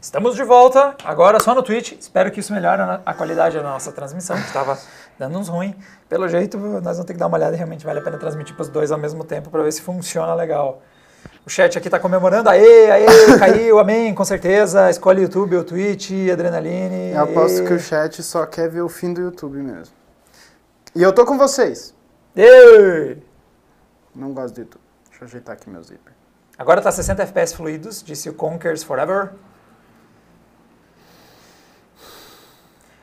Estamos de volta, agora só no Twitch. Espero que isso melhore a qualidade da nossa transmissão, que estava dando uns ruim. Pelo jeito, nós vamos ter que dar uma olhada e realmente vale a pena transmitir para os dois ao mesmo tempo para ver se funciona legal. O chat aqui está comemorando. Aê, aê, caiu, amém, com certeza. Escolhe YouTube ou Twitch, Adrenaline. Eu aposto aê. que o chat só quer ver o fim do YouTube mesmo. E eu tô com vocês. Aê! Não gosto do YouTube. Deixa eu ajeitar aqui meu zíper. Agora tá 60 FPS fluidos, disse o Conkers Forever.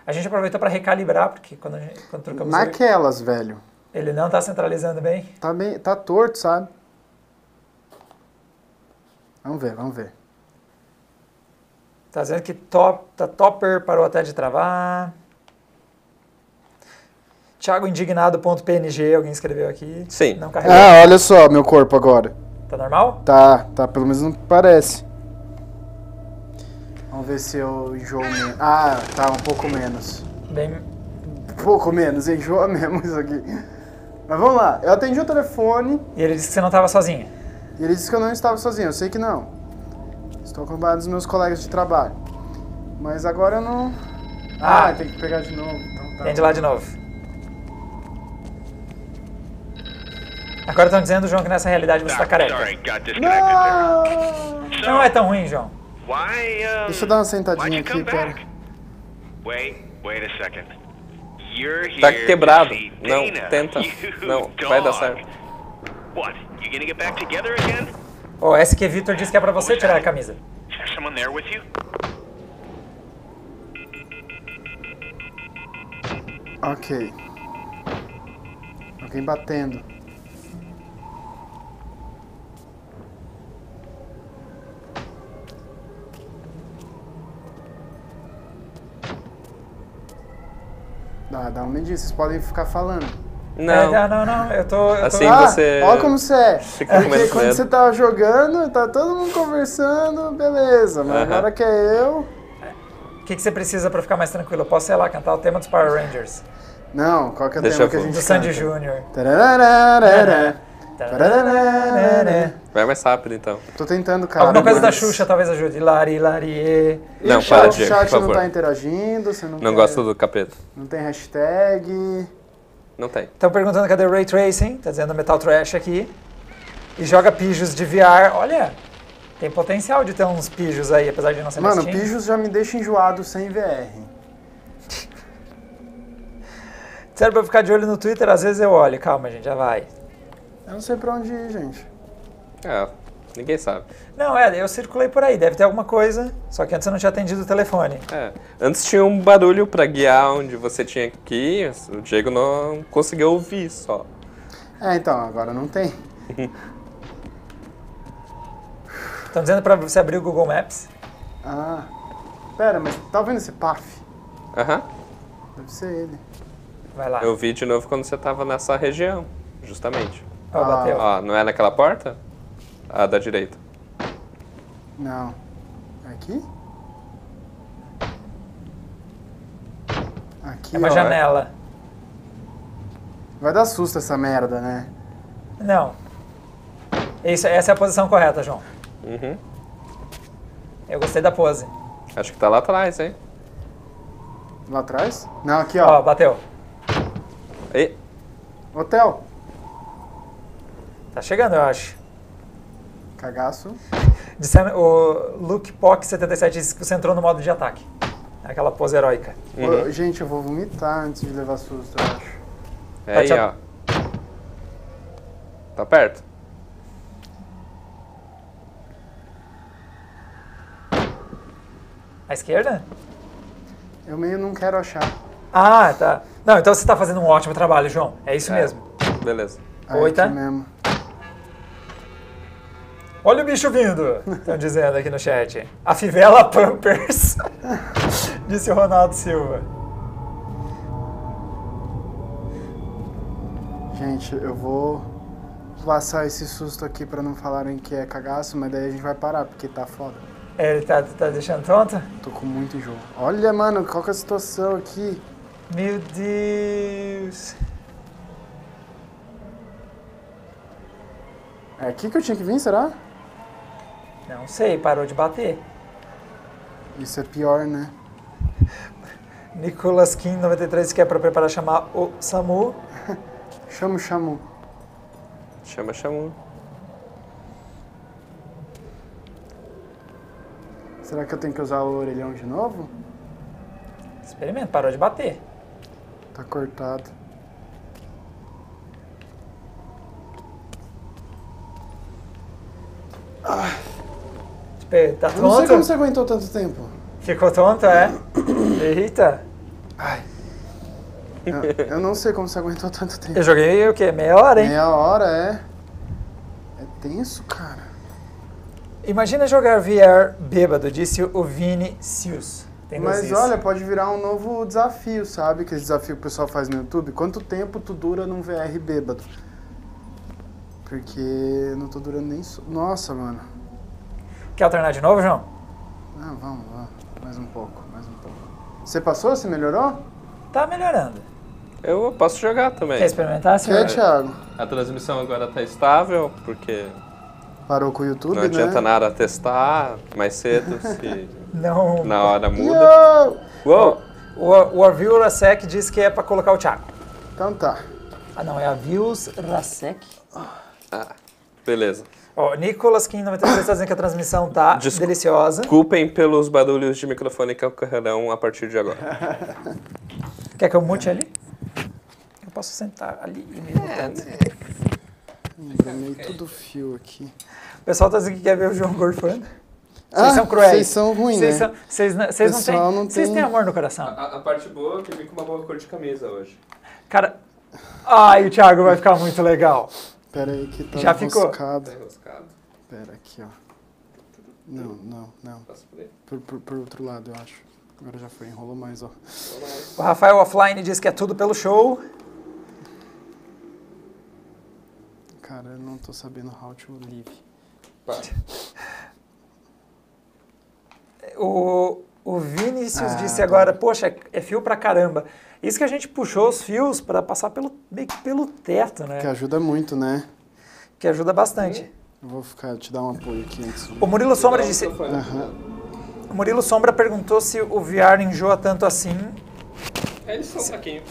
A gente aproveitou para recalibrar, porque quando, gente, quando trocamos Naquelas, velho. ele não tá centralizando bem. Tá bem, tá torto, sabe? Vamos ver, vamos ver. Tá dizendo que top, tá topper parou até de travar. Thiago indignado.png, alguém escreveu aqui. Sim. Não carregou. Ah, olha só meu corpo agora. Tá normal? Tá, tá, pelo menos não parece. Vamos ver se eu enjoo menos. Ah, tá, um pouco menos. Bem. Um pouco menos, enjoa mesmo isso aqui. Mas vamos lá, eu atendi o telefone E ele disse que você não tava sozinho. e ele disse que eu não estava sozinho, eu sei que não. Estou acompanhado dos meus colegas de trabalho. Mas agora eu não. Ah, Ah. tem que pegar de novo. Então tá. Tende lá de novo. Agora estão dizendo, João, que nessa realidade você tá careca. Não! Não é tão ruim, João. Why, uh, Deixa eu dar uma sentadinha aqui, pera. back? Wait, wait a second. You're here Tá quebrado. Não, tenta. Não, vai dar certo. What? You gonna get back together again? Ô, SQ Victor disse que é pra você tirar a camisa. Is someone there with you? Ok. Alguém batendo. Dá, dá um medinho, vocês podem ficar falando. Não. É, não, não, eu tô... Eu tô... Assim ah, você- Olha como você é. Fica com Porque quando medo. você tá jogando, tá todo mundo conversando, beleza. Mas Aham. agora que é eu. O que, que você precisa pra ficar mais tranquilo? Eu posso, sei lá, cantar o tema dos Power Rangers. Não, qual que é o Deixa tema eu que a for. gente Do Sandy canta? Júnior. Vai mais rápido então. Tô tentando, cara. Alguma coisa da Xuxa talvez ajude. Lari, lari. E Não, o para, chat, Diego, chat por não tá interagindo, você não Não quer- gosto do capeta. Não tem hashtag. Não tem. Estão perguntando cadê o Ray Tracing, tá dizendo Metal Trash aqui. E joga pijos de VR. Olha, tem potencial de ter uns pijos aí, apesar de não ser Mano. Pijos já me deixa enjoado sem VR. Sério, pra eu ficar de olho no Twitter, às vezes eu olho. Calma, gente, já vai. Eu não sei pra onde ir, gente. É, ninguém sabe. Não, é, eu circulei por aí, deve ter alguma coisa. Só que antes eu não tinha atendido o telefone. É. Antes tinha um barulho pra guiar onde você tinha que ir. O Diego não conseguiu ouvir só. É, então, agora não tem. Estão dizendo pra você abrir o Google Maps. Ah. Pera, mas tá vendo esse PAF? Aham. Deve ser ele. Vai lá. Eu vi de novo quando você tava nessa região, justamente. Ó, bateu. Ó, não é naquela porta? A da direita. Não. Aqui? Aqui, É uma ó. janela. Vai dar susto essa merda, né? Não. Isso, essa é a posição correta, João. Uhum. Eu gostei da pose. Acho que tá lá atrás, hein? Lá atrás? Não, aqui, Ó, ó. bateu. E, Hotel. Tá chegando, eu acho. Cagaço. Dizendo, o Luke Pock 77 disse que você entrou no modo de ataque. Aquela pose heróica. Ô, gente, eu vou vomitar antes de levar susto, eu acho. é aí, Pode ó. Tá perto. À esquerda? Eu meio não quero achar. Ah, tá. Não, então você tá fazendo um ótimo trabalho, João. É isso É. mesmo. Beleza. Aí Oi, tá? aqui mesmo. Olha o bicho vindo, estão dizendo aqui no chat. A fivela Pampers, disse o Ronaldo Silva. Gente, eu vou passar esse susto aqui pra não falarem que é cagaço, mas daí a gente vai parar, porque tá foda. Ele tá, tá deixando pronto? Tô com muito enjoo. Olha, mano, qual que é a situação aqui? Meu Deus. É aqui que eu tinha que vir, será? Não sei, parou de bater. Isso é pior, né? Nicolas Kim 93 que é pra preparar chamar o SAMU. Chama o Chamu. Chama, chama. Será que eu tenho que usar o orelhão de novo? Experimenta, parou de bater. Tá cortado. Tipo, Tá Eu não sei como tonto? você aguentou tanto tempo. Ficou tonto, é? Eita. Ai. Eu, eu não sei como você aguentou tanto tempo. Eu joguei o quê? Meia hora, hein? Meia hora, é. É tenso, cara. Imagina jogar VR bêbado, disse o Vini Sius. Tem Mas isso. olha, pode virar um novo desafio, sabe? Que esse desafio que o pessoal faz no YouTube. Quanto tempo tu dura num VR bêbado? Porque não tô durando nem... so- Nossa, mano. Quer alternar de novo, João? Não, vamos, vamos. Mais um pouco, mais um pouco. Você passou? Você melhorou? Tá melhorando. Eu posso jogar também. Quer experimentar, senhor? Quer, Thiago? A transmissão agora tá estável, porque Parou com o YouTube, não né? adianta nada testar mais cedo se Não. na hora muda. Yo! Uou! O, o Arvil Rasek disse que é pra colocar o Thiago. Então tá. Ah, não, é Avils Rasek. Ah, beleza. Ó, Nicolas Kim 93 tá dizendo que a transmissão tá Desculpa. deliciosa. Culpem pelos barulhos de microfone que ocorrerão a partir de agora. Quer que eu mute ali? Eu posso sentar ali e me mutando. Embromei tudo o fio aqui. O pessoal tá dizendo que quer ver o João gorfando. Vocês Ah, são cruéis. vocês são ruins, Vocês né? Vocês não, não têm. não Vocês tem- têm amor no coração. A, parte boa é que eu vim com uma boa cor de camisa hoje. Cara. Ai, o Thiago vai ficar muito legal. Pera aí que tá Já ficou? Pera aqui, ó. Não, não, não. Por? Por, por, outro lado, eu acho. Agora já foi, enrolou mais, ó. O Rafael Offline diz que é tudo pelo show. Cara, eu não tô sabendo how to live. O, o Vinícius Ah, disse tá. agora, poxa, é fio pra caramba. Isso que a gente puxou os fios pra passar pelo, meio que pelo teto, né? Que ajuda muito, né? Que ajuda bastante. Eu vou ficar, te dar um apoio aqui antes. O Murilo Sombra disse. Aham. O Murilo Sombra perguntou se o VR enjoa tanto assim. Eles são fraquinhos.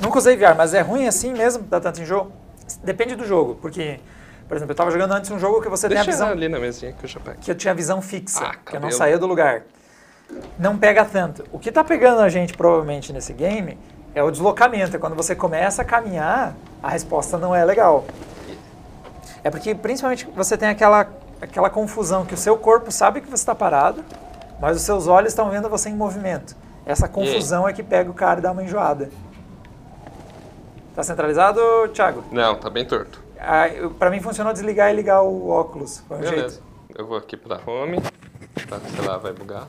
Nunca usei VR, mas é ruim assim mesmo, dá tanto enjoo? Depende do jogo, porque, por exemplo, eu tava jogando antes um jogo que você tem a Deixa visão. ali na mesinha que eu já pego. que eu tinha visão fixa, Ah, que eu não saía do lugar. Não pega tanto. O que tá pegando a gente provavelmente nesse game é o deslocamento. É quando você começa a caminhar, a resposta não é legal. É porque principalmente você tem aquela, aquela confusão que o seu corpo sabe que você está parado, mas os seus olhos estão vendo você em movimento. Essa confusão é que pega o cara e dá uma enjoada. Tá centralizado, Thiago? Não, tá bem torto. Ah, pra mim funcionou desligar e ligar o óculos. Foi um jeito. Beleza. Eu vou aqui pra home. Tá, sei lá, vai bugar.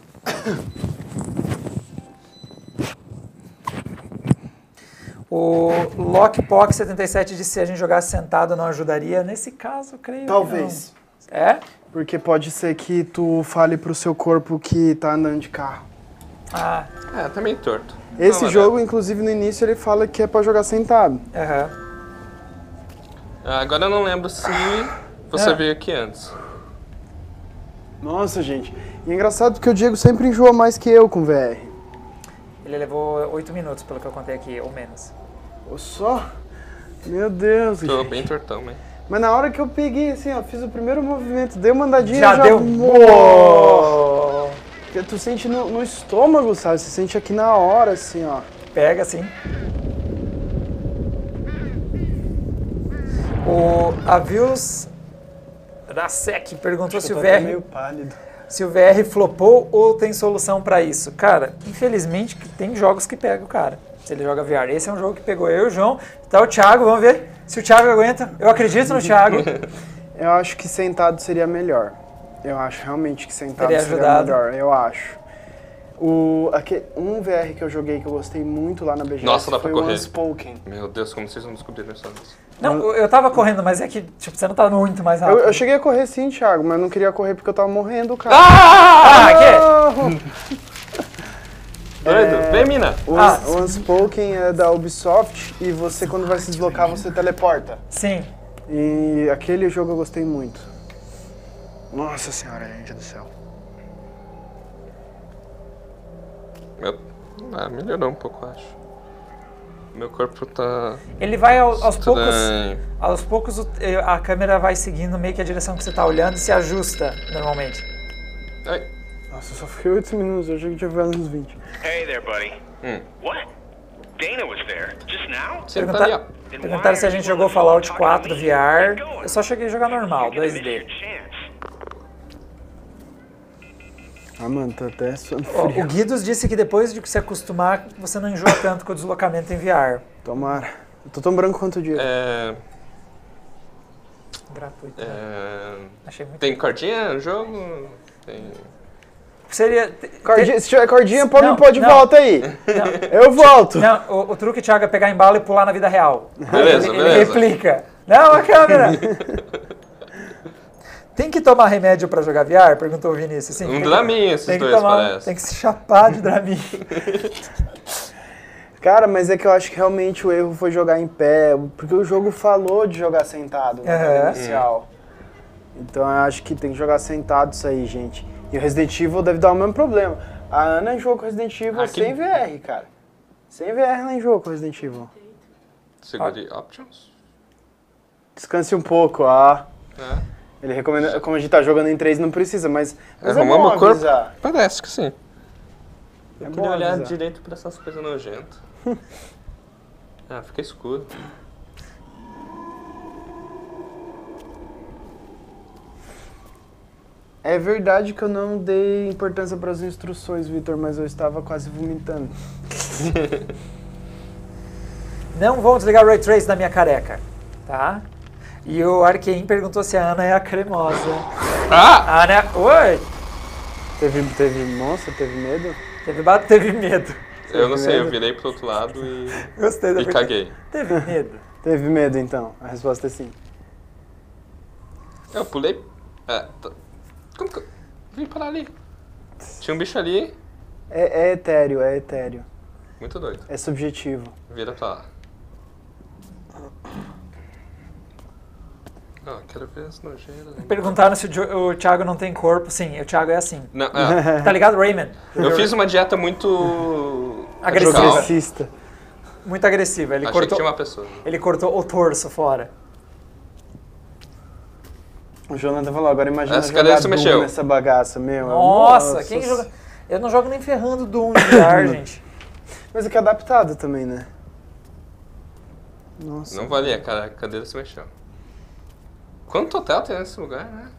O Lockpock77 disse que se a gente jogasse sentado não ajudaria. Nesse caso, creio Talvez. que não. É? Porque pode ser que tu fale pro seu corpo que tá andando de carro. Ah, É, tá meio torto. Esse Não, jogo, inclusive, no início ele fala que é pra jogar sentado. aham. Ah, Agora eu não lembro se você É. veio aqui antes. Nossa, gente. E é engraçado porque o Diego sempre enjoa mais que eu com VR. Ele levou 8 minutos, pelo que eu contei aqui, ou menos. Ô, só? Meu Deus, Tô gente. bem tortão, mas... Mas na hora que eu peguei, assim, ó, fiz o primeiro movimento, dei uma andadinha Já já deu. Porque tu sente no, no estômago, sabe? Você sente aqui na hora, assim, ó. Pega sim. O Avius Rasek perguntou se o, tô até meio VR, pálido. Se o VR flopou ou tem solução pra isso. Cara, infelizmente tem jogos que pegam o cara. Se ele joga VR. Esse é um jogo que pegou eu e o João. Tá o Thiago, vamos ver se o Thiago aguenta. Eu acredito no Thiago. Eu acho que sentado seria melhor. Eu acho realmente que sentado Teria seria ajudado. melhor, eu acho. O, aque- um VR que eu joguei que eu gostei muito lá na BGS Nossa, dá pra foi o correr. Unspoken. Meu Deus, como vocês não descobriram isso antes? Não, eu- eu tava correndo, mas é que tipo, você não tá muito mais Eu, rápido. eu cheguei a correr sim, Thiago, mas não queria correr porque eu tava morrendo, cara. Ah, que? Doido? Vem, mina! O, Ah. o Unspoken é da Ubisoft e você, quando vai se deslocar, você teleporta. Sim. E aquele jogo eu gostei muito. Nossa senhora, gente do céu. Eu, ah, melhorou um pouco, acho. Meu corpo tá Ele vai ao- aos poucos. estranho. Aos poucos eh, a câmera vai seguindo meio que a direção que você tá olhando e se ajusta normalmente. Ai, Nossa, só fiquei 8 minutos, eu achei que tinha ficado uns 20. Hey there, buddy. hum. What? Dana was there just now? Tá Perguntar- Perguntaram se a gente jogou Fallout phone 4 talking to me? VR. Eu só cheguei a jogar normal, You're gonna miss 2D. Ah, mano, tô até suando Ó, frio. o Guidos disse que depois de se acostumar, você não enjoa tanto com o deslocamento em VR. Tomara. Eu tô tão branco quanto o dia. É, Gratuito. né? é, Achei muito. tem cordinha no jogo? Tem... Seria. Cordinha, se tiver cordinha, pode Não, me pôr de não. volta aí. Eu volto. Não, o, o truque, Thiago, é pegar em bala e pular na vida real. Beleza, ele, ele beleza. replica. Não, a câmera! tem que tomar remédio pra jogar VR? Perguntou o Vinícius. Sim, Um que- Dramin esses tem que dois, tomar, parece. Tem que se chapar de Dramin. Cara, mas é que eu acho que realmente o erro foi jogar em pé, porque o jogo falou de jogar sentado na tela Aham. inicial. Então eu acho que tem que jogar sentado isso aí, gente. E o Resident Evil deve dar o mesmo problema. A Ana enjoou com Resident Evil Aqui- sem VR, cara. Sem VR ela enjoou com Resident Evil. Segure options? Descanse um pouco, ó. É. Ele recomenda, como a gente tá jogando em 3 não precisa, mas, mas é Arrumamos bom o corpo? avisar. Parece que sim. É Eu bom queria olhar avisar. direito pra essas coisas nojentas. ah, fica escuro. É verdade que eu não dei importância para as instruções, Vitor, mas eu estava quase vomitando. Não vão desligar o Ray Trace da minha careca, tá? E o Arqueim perguntou se a Ana é a cremosa. Ah! A Ana é... Oi! Teve, teve monstro? Teve medo? Teve, teve medo. Eu não sei, eu medo? virei pro outro lado e, Gostei da e pergunta. caguei. Teve medo. Teve medo, então. A resposta é sim. Eu pulei. É, Como que eu vim parar ali? Tinha um bicho ali. É, é etéreo, é etéreo. Muito doido. É subjetivo. Vira pra lá. Ah, quero ver as nojeiras. Perguntaram se o, Thiago não tem corpo. Sim, o Thiago é assim. Não, é, Tá ligado, Rayman? eu fiz uma dieta muito. Agressiva. Progressista. Muito agressiva. Ele Achei que cortou, tinha uma pessoa. ele cortou o torso fora. O Jonathan falou, agora imagina Essa jogar Doom mexeu. nessa bagaça, meu. Nossa, quem joga... Eu não jogo nem ferrando Doom em VR, gente. Mas é que é adaptado também, né? Nossa. Não valia, cara. A cadeira se mexeu. Quanto hotel tem nesse lugar, né?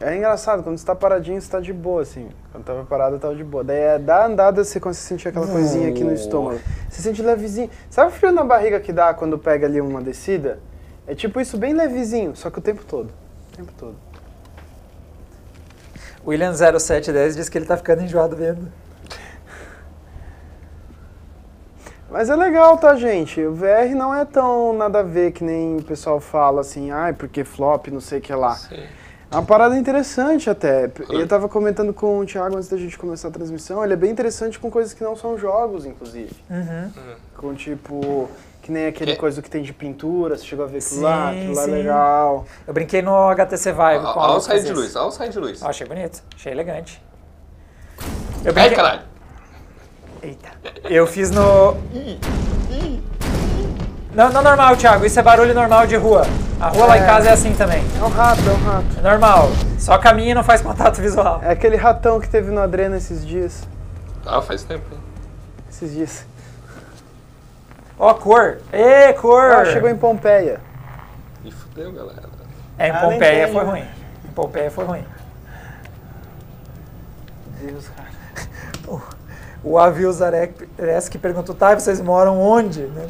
É engraçado, quando você tá paradinho, você tá de boa, assim. Quando tava parado, tava de boa. Daí é da andada, você consegue sentir aquela coisinha aqui no estômago. Você sente levezinho. Sabe o frio na barriga que dá quando pega ali uma descida? É tipo isso, bem levezinho, só que o tempo todo. O tempo todo. William 0710 disse que ele tá ficando enjoado vendo. Mas é legal, tá, gente? O VR não é tão nada a ver que nem o pessoal fala assim, ai, porque flop, não sei o que lá. Sim. É uma parada interessante até. Eu tava comentando com o Thiago antes da gente começar a transmissão, ele é bem interessante com coisas que não são jogos, inclusive. Uhum. Com tipo, que nem aquele Que- coisa que tem de pintura, você chegou a ver aquilo Sim, lá, aquilo lá é legal. Eu brinquei no HTC Vive com a Olha o sair de luz, olha o sair de luz. Ah, achei bonito, achei elegante. Eu Ai, brinquei... caralho. Eita. Eu fiz no... Não, não normal, Thiago. Isso é barulho normal de rua. A rua lá em É. casa é assim também. É um rato, é um rato. É normal. Só caminha e não faz contato visual. É aquele ratão que teve no Adrena esses dias. Ah, faz tempo, hein? Esses dias. Ó, cor. Ê, cor. Ah, chegou em Pompeia. E fudeu, galera. É, em Ah, Pompeia foi ruim. Em Pompeia foi ruim. Deus, cara. O Avil Zareski perguntou, tá, vocês moram onde? Né?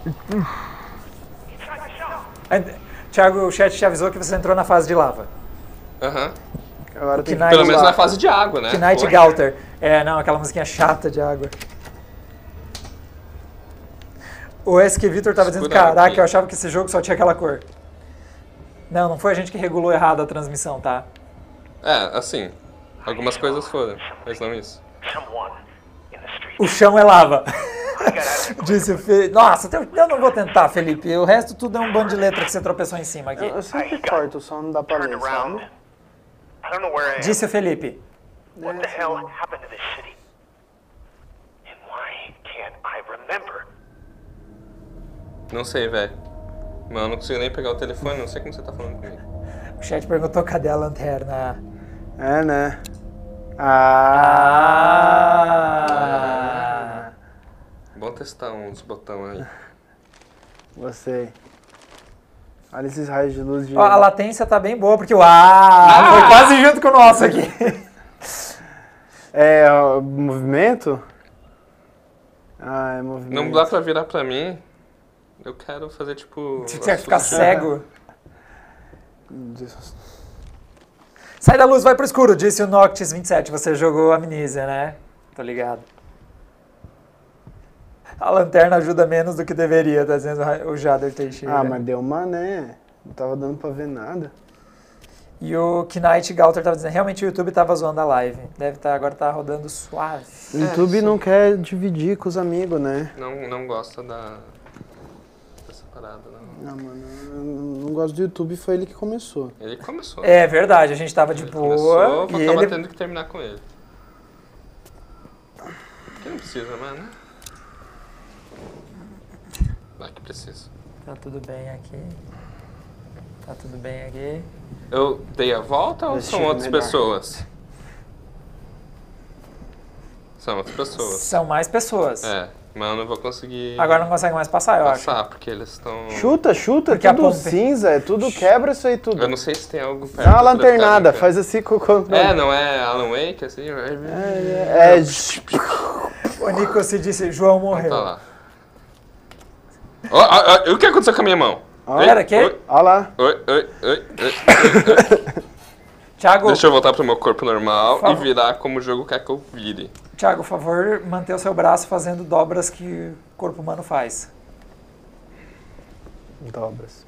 Aí, Thiago, o chat te avisou que você entrou na fase de lava. Aham. Agora tem que Knight- Pelo menos pular. na fase de água, né? Knight. Galter. É, não, aquela musiquinha chata de água. O SQ Vitor tava dizendo, caraca, aqui. eu achava que esse jogo só tinha aquela cor. Não, não foi a gente que regulou errado a transmissão, tá? É, assim. Algumas coisas foram, mas não isso. Someone. O chão é lava. Disse o Felipe. Nossa, eu não vou tentar, Felipe. O resto tudo é um bando de letra que você tropeçou em cima aqui. Eu, eu sempre corto, o som dá pra sabe? Disse Felipe. What the é, hell? Não sei, velho. Mano, não consigo nem pegar o telefone, não sei como você tá falando comigo. O chat perguntou cadê a lanterna. É, né? Ah! Ah! Bom testar uns botão aí. Gostei. Olha esses raios de luz de. Ó, a latência tá bem boa, porque o ah, foi quase junto com o nosso aqui. É, movimento? Ah, é movimento. Não dá pra virar pra mim. Eu quero fazer tipo. Se quer ficar cego. Deus. Sai da luz, vai pro escuro, disse o Noctis 27. Você jogou Amnesia, né? Tô ligado. A lanterna ajuda menos do que deveria, tá dizendo o Jader Teixeira. Ah, mas deu uma, né? Não tava dando pra ver nada. E o Knight Galter tava dizendo, realmente o YouTube tava zoando a live. Deve estar, agora tá rodando suave. O YouTube não quer dividir com os amigos, né? Não, não gosta da. Parada, não. Não, mano, eu não gosto do YouTube, foi ele que começou. Ele começou. É verdade, a gente tava de Ele boa. começou, E acabar ele... tendo que terminar com ele. Que não precisa, mais, né? Ah, que precisa. Tá tudo bem aqui. Tá tudo bem aqui. Eu dei a volta ou são outras melhor. pessoas? São outras pessoas. São mais pessoas. É, mas eu não vou conseguir Agora não consegue mais passar, eu acho. passar, porque eles estão. Chuta, chuta, Porque é a tudo cinza, é tudo quebra isso aí tudo. Eu não sei se tem algo perto. Dá uma lanternada, faz assim com o controle. É, não é Alan Wake, assim? É, O Nico se disse, João morreu. Tá lá. Ó, ó, ó, o que aconteceu com a minha mão? Pera, que? Olha lá. oi, oi, oi, oi, oi. Thiago, Deixa eu voltar pro meu corpo normal e virar como o jogo quer que eu vire. Thiago, por favor, manter o seu braço fazendo dobras que o corpo humano faz. Dobras.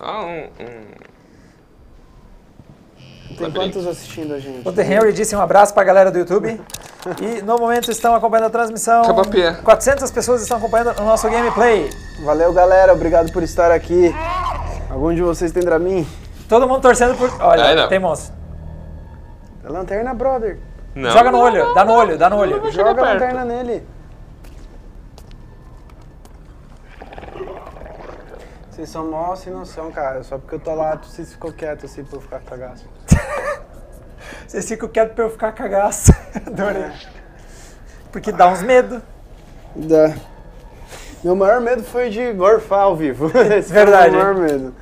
Ah, um. um... Tem quantos assistindo a gente? O The Henry disse um abraço pra galera do YouTube. E no momento estão acompanhando a transmissão. Acabou a pia. 400 pessoas estão acompanhando o nosso gameplay. Valeu, galera. Obrigado por estar aqui. Algum de vocês tem Dramin? Todo mundo torcendo por. Olha, tem monstro. É lanterna, brother. Não. Joga no olho, dá no olho, dá no olho. Joga a lanterna nele. Vocês são mó sem noção, cara. Só porque eu tô lá, vocês ficou quieto assim pra eu ficar cagaço. Vocês ficam quietos pra eu ficar cagaço. Adorei. Porque dá uns medo. Da... Meu maior medo foi de gorfar ao vivo. Esse Verdade. Foi o meu maior medo.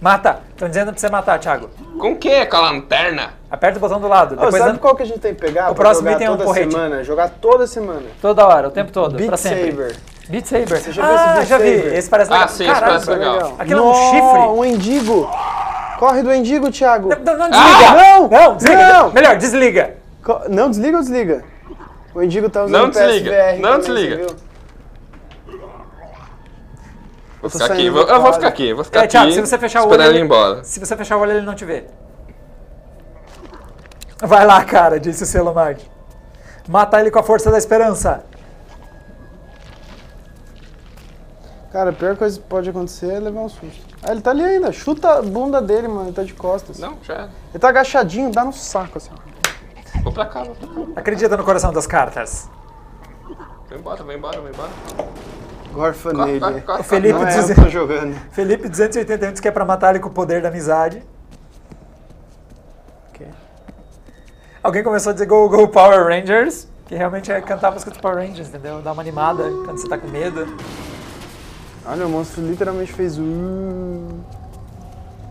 Mata. Estão dizendo pra você matar, Thiago. Com o que? Com a lanterna? Aperta o botão do lado. Ô, Depois sabe anda qual que a gente tem que pegar? O pra próximo jogar item é um toda porrete. semana? Jogar toda semana. toda hora, o tempo todo, Beat pra sempre. Saber. Beat Saber. Você já viu esse ah, Beat já vi. Saber? Esse parece Ah, legal. sim, esse Caralho, parece legal. Legal. Aquilo é um Nó, chifre. um endigo. Corre do endigo, Thiago. Não, não, não desliga. Ah, não! Não, desliga. Não! Melhor, desliga. Co- Não, desliga ou desliga? O endigo tá usando Não desliga, PSVR não também, desliga. você viu? Vou tô ficar aqui, vou, eu vou ficar aqui, vou ficar É, Thiago, aqui. se você fechar o olho, ele embora. Se você fechar o olho, ele não te vê. Vai lá, cara, disse o Selomard. Mata ele com a força da esperança. Cara, a pior coisa que pode acontecer é levar um susto. Ah, ele tá ali ainda. Chuta a bunda dele, mano. Ele tá de costas. Não, já era. Ele tá agachadinho, dá no saco assim. Vou pra cá, vou pra cá. Acredita no coração das cartas. Vou embora, vou embora, vou embora. Gorfa nele. O Felipe Não é eu dizendo- que tô jogando. Felipe 281 diz que é pra matar ele com o poder da amizade. Ok. Alguém começou a dizer Go Go Power Rangers, que realmente é cantar a música dos Power Rangers, entendeu? Dá uma animada quando você tá com medo. Olha, o monstro literalmente fez uh.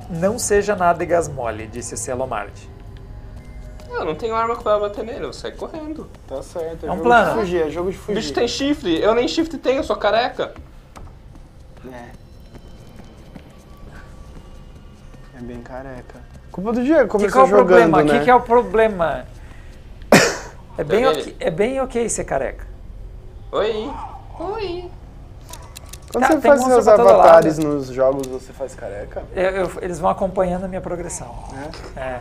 Não seja nádegas mole, disse o Celomard. Eu não tenho arma pra bater nele, eu saio correndo. Tá certo. É, É um jogo plano. de fugir, é jogo de O fugir. bicho tem chifre, eu nem chifre tenho, eu sou careca. É. É bem careca. Culpa do Diego, O que, começou que é o jogando, problema? O né? que, que é o problema? É bem, ok, é bem ok ser careca. Oi. Oi. Quando Tá, você faz seus avatares lado. nos jogos, você faz careca? Eu- eu- eles vão acompanhando a minha progressão. É.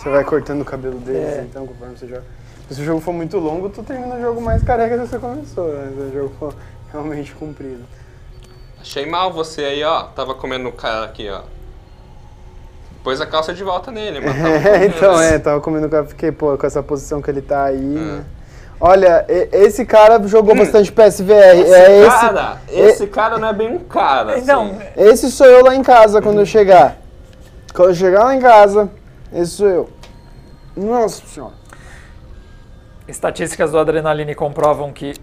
Você vai cortando o cabelo deles, É. então, conforme você joga. Se o jogo for muito longo, tu termina o jogo mais careca do que você começou, né? Se o jogo for realmente comprido. Achei mal você aí, ó. Tava comendo o cara aqui, ó. Pôs a calça de volta nele, mas tava É, então, é, tava comendo com porque, pô, com essa posição que ele tá aí, né? Olha, e- esse cara jogou Hum. bastante PSVR. é esse, cara, esse cara não é bem um cara. Então, assim. esse sou eu lá em casa quando eu chegar. Quando eu chegar lá em casa, esse sou eu. Nossa senhora. estatísticas do Adrenaline comprovam que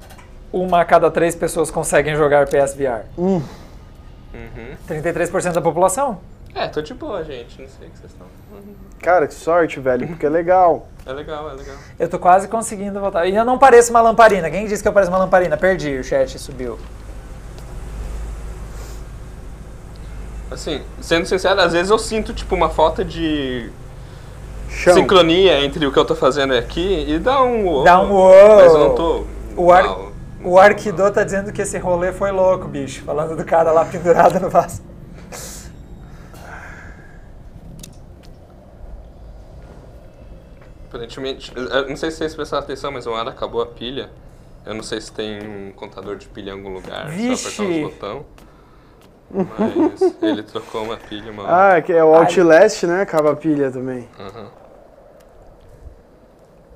uma a cada três pessoas conseguem jogar PSVR. Uhum. 33% da população? É, tô de boa, gente. Não sei o que vocês estão. Cara, que sorte, velho, porque é legal. É legal, é legal. Eu tô quase conseguindo voltar. E eu não pareço uma lamparina. Quem disse que eu pareço uma lamparina? Perdi, o chat subiu. Assim, sendo sincero, às vezes eu sinto, tipo, uma falta de Chão. sincronia entre o que eu tô fazendo aqui e dá um uou. Dá um uou. Mas eu não tô. O ar- mal. O Arquidô tá dizendo que esse rolê foi louco, bicho. Falando do cara lá pendurado no vaso. Aparentemente, eu não sei se vocês prestaram atenção, mas o ar acabou a pilha. Eu não sei se tem um contador de pilha em algum lugar. Vixe! Só apertar os botão. Mas ele trocou uma pilha, uma. Ah, que é o Outlast, né? Acaba a pilha também. Aham.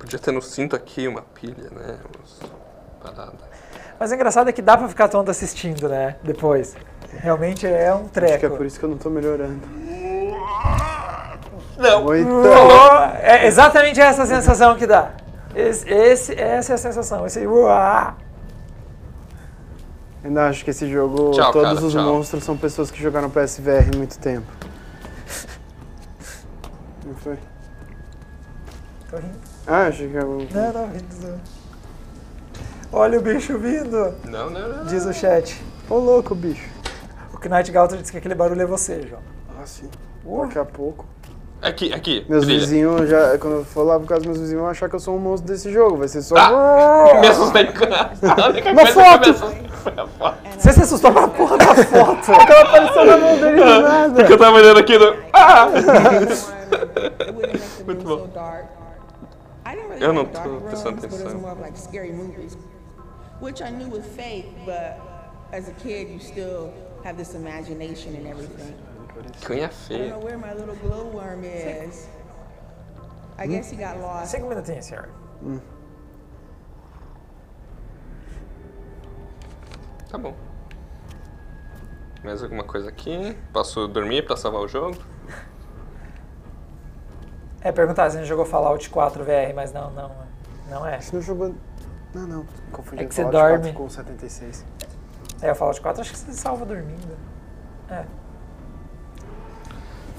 Podia ter no cinto aqui uma pilha, né? Umas. Mas o engraçado é que dá pra ficar tonto assistindo, né? Depois. Realmente é um treco. Acho que é por isso que eu não tô melhorando. Não! Uou, É exatamente essa sensação que dá. Esse, esse- essa é a sensação. Esse uá. Ainda acho que esse jogo, Tchau, todos cara, os tchau. monstros são pessoas que jogaram PSVR há muito tempo. Não foi? Tô rindo. Ah, achei que eu... Não, não, rindo. Olha o bicho vindo, Não, não, não. diz o chat. Ô louco, bicho. O Knight Galter disse que aquele barulho é você, João. Ah, sim. Uh. Daqui a pouco. Aqui, aqui. Meus brilha. vizinhos já. Quando eu for lá por causa dos meus vizinhos, vão achar que eu sou um monstro desse jogo. Vai ser só. Ah! Me assustei. A única Uma foto! Você se assustou com a porra da foto. Ela apareceu na mão dele do nada. Porque eu tava olhando aqui no. Ah! Muito bom. Eu não tô prestando atenção. More of like scary movies, which I knew was fake, but as a kid, you still have this imagination and everything. Que unha I don't feia. know where my little glowworm is. I guess he got lost. Cinco minutinhos, senhor. Tá bom. Mais alguma coisa aqui? Posso dormir pra salvar o jogo? É, perguntar se a gente jogou Fallout 4 VR, mas não, não. Não é. Você não jogou. Não, não. Confundi É que você Fallout 4 dorme. com o 76. É, o Fallout 4 acho que você salva dormindo. É.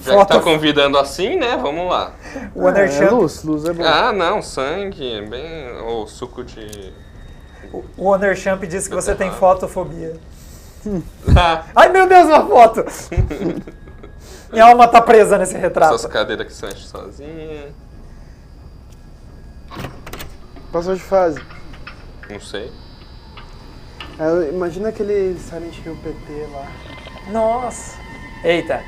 Já que Foto. tá convidando assim, né? Vamos lá. O Wonder é, Champ- luz, luz é bom. Ah, não, sangue, bem. Ou suco de. O Wonder Champ disse que você tem errado. fotofobia. Ah, Ai meu Deus, uma foto! Minha alma tá presa nesse essas retrato. cadeiras que se mexem sozinha. Passou de fase. Não sei. É, imagina aquele Silent Hill PT lá. Nossa! Eita,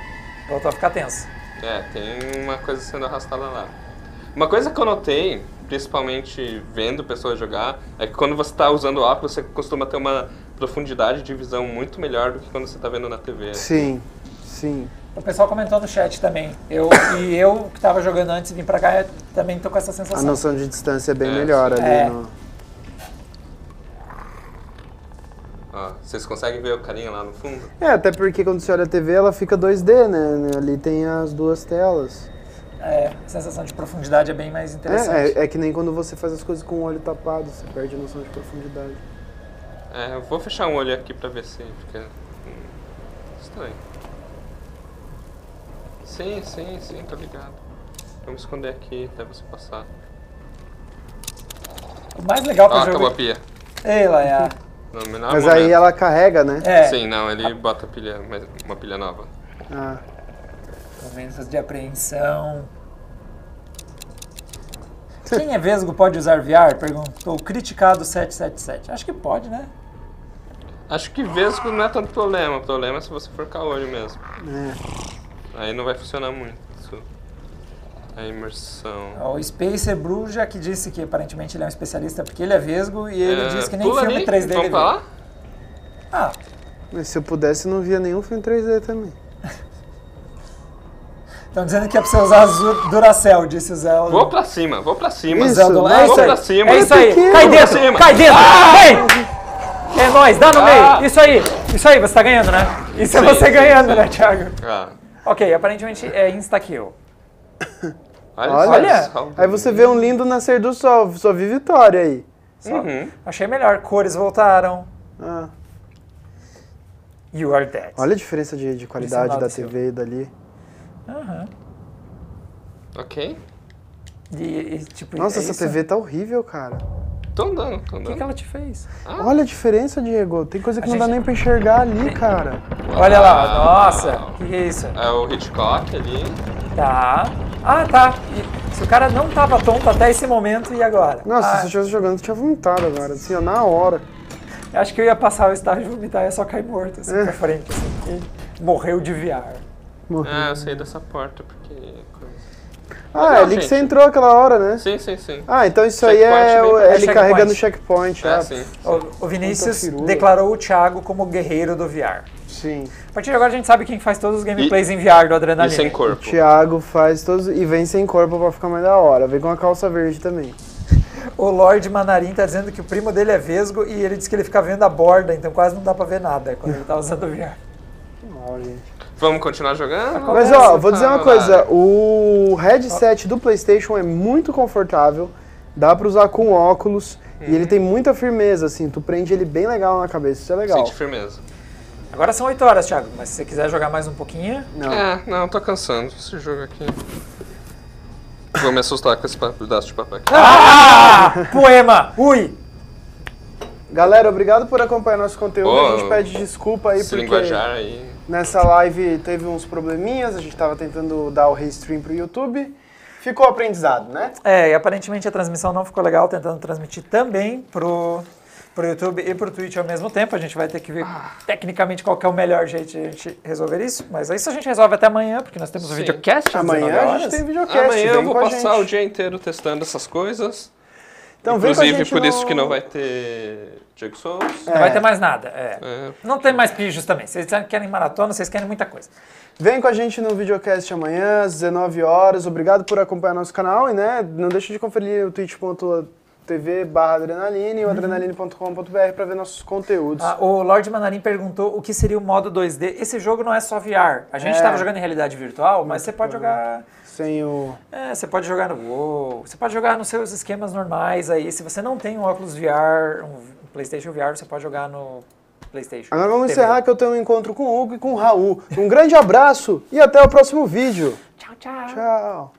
voltou a ficar tenso. É, tem uma coisa sendo arrastada lá. Uma coisa que eu notei, principalmente vendo pessoas jogar, é que quando você tá usando óculos, você costuma ter uma profundidade de visão muito melhor do que quando você tá vendo na TV. Sim, sim. O pessoal comentou no chat também. Eu, e eu que tava jogando antes de vir pra cá, eu também tô com essa A sensação. noção de distância é bem É, melhor ali É. no. Ó, vocês conseguem ver o carinha lá no fundo? É, até porque quando você olha a TV ela fica 2D, né? Ali tem as duas telas. É, a sensação de profundidade é bem mais interessante. É, é, é que nem quando você faz as coisas com o olho tapado, você perde a noção de profundidade. É, eu vou fechar um olho aqui pra ver se fica hum, estranho. Sim, sim, sim, tô ligado. Vamos esconder aqui até você passar. O mais legal pra Ó, jogo... acabou a pia. Ei, Laia. No menor Mas momento. aí ela carrega, né? É, Sim, não, ele bota a pilha, mais- uma pilha nova. Ah, momentos de apreensão. Quem é vesgo pode usar VR? Perguntou o criticado 777. Acho que pode, né? Acho que vesgo não é tanto problema, o problema é se você for com a olho mesmo. é. Aí não vai funcionar muito. A imersão. O Spacer Bruja que disse que aparentemente ele é um especialista porque ele é vesgo e ele É, diz que nem filme ali, 3D ele Vamos vê. lá? Ah, Mas se eu pudesse, eu não via nenhum filme 3D também. Estão dizendo que é pra você usar Duracell, disse o Zé. Vou pra cima, vou pra cima. Isso, Zé do- vai É vou isso aí. pra cima. É isso aí. pequeno. Cai dentro, cima. cai dentro. Vem! É nóis, dá no Ah. meio. Isso aí, isso aí, você tá ganhando, né? Isso é Sim, você sim, ganhando, sim. né, Thiago? Ah, Ok, aparentemente é insta-kill. olha, Olha, só. aí você vê um lindo nascer do sol, só vi vitória aí. Uhum. Achei melhor, cores voltaram. Ah, You are dead. olha a diferença de, de qualidade da TV dali. Aham. Ok. E, e, tipo, Nossa, é essa isso? TV tá horrível, cara. Tô andando, tô O que, andando. que ela te fez? Olha a diferença, Diego. Tem coisa que A não dá gente- nem pra enxergar ali, cara. Olha lá, Uau. nossa, o que, que é isso? É o Hitchcock ali. Tá. Ah, tá. E se o cara não tava tonto até esse momento, e agora? Nossa, ah, se eu estivesse jogando, eu tinha vomitado agora, assim, ó, na hora. eu acho que eu ia passar o estágio de vomitar e ia só cair morto, assim, É. pra frente, assim. E morreu de VR. Morri. Ah, eu saí dessa porta porque. Ah, é Legal, ali que você entrou aquela hora, né? Sim, sim, sim. Ah, então isso aí é, o- é é ele checkpoint. carregando o checkpoint. É, ah, sim. O, o Vinícius firula. declarou o Thiago como guerreiro do VR. Sim. A partir de agora a gente sabe quem faz todos os gameplays em VR do E Adrenaline. sem O corpo. Thiago faz todos. E vem sem corpo pra ficar mais da hora. Vem com a calça verde também. O Lorde Manarim tá dizendo que o primo dele é vesgo e ele disse que ele fica vendo a borda, então quase não dá pra ver nada quando ele tá usando o VR. Que mal, gente. Vamos continuar jogando? Mas ó, vou dizer uma coisa. O headset do PlayStation é muito confortável. Dá pra usar com óculos. E ele tem muita firmeza, assim. Tu prende ele bem legal na cabeça. Isso é legal. Sente firmeza. Agora são 8 horas, Thiago, mas se você quiser jogar mais um pouquinho. Não. É, não, tô cansando. Esse jogo aqui. Vou me assustar com esse pedaço de papel aqui. Ah! Poema! Ui! Galera, obrigado por acompanhar nosso conteúdo. Pô, a gente pede desculpa aí porque linguajar aí. Nessa live teve uns probleminhas. A gente tava tentando dar o restream pro YouTube. Ficou aprendizado, né? É, e aparentemente a transmissão não ficou legal, tentando transmitir também pro, pro YouTube e pro Twitch ao mesmo tempo. A gente vai ter que ver tecnicamente qual que é o melhor jeito de a gente resolver isso. Mas isso a gente resolve até amanhã, porque nós temos o Sim. videocast Amanhã 19 a gente tem videocast. Amanhã eu vou passar gente. o dia inteiro testando essas coisas. Então Inclusive por isso no- que não vai ter Jake Souls. Não vai ter mais nada. É. É. Não tem mais pijos também. Vocês querem maratona, vocês querem muita coisa. Vem com a gente no videocast amanhã, às 19 horas. Obrigado por acompanhar nosso canal e né, não deixe de conferir o twitch.tv barra adrenaline e o adrenaline.com.br para ver nossos conteúdos. Ah, o Lord Manarim perguntou o que seria o modo 2D. Esse jogo não é só VR. A gente É. estava jogando em realidade virtual, mas você pode jogar. Sem o. É, você pode jogar no WoW, você pode jogar nos seus esquemas normais aí. Se você não tem um óculos VR, um PlayStation VR, você pode jogar no PlayStation. Agora vamos TV. encerrar que eu tenho um encontro com o Hugo e com o Raul. Um grande abraço e até o próximo vídeo. Tchau, tchau. Tchau.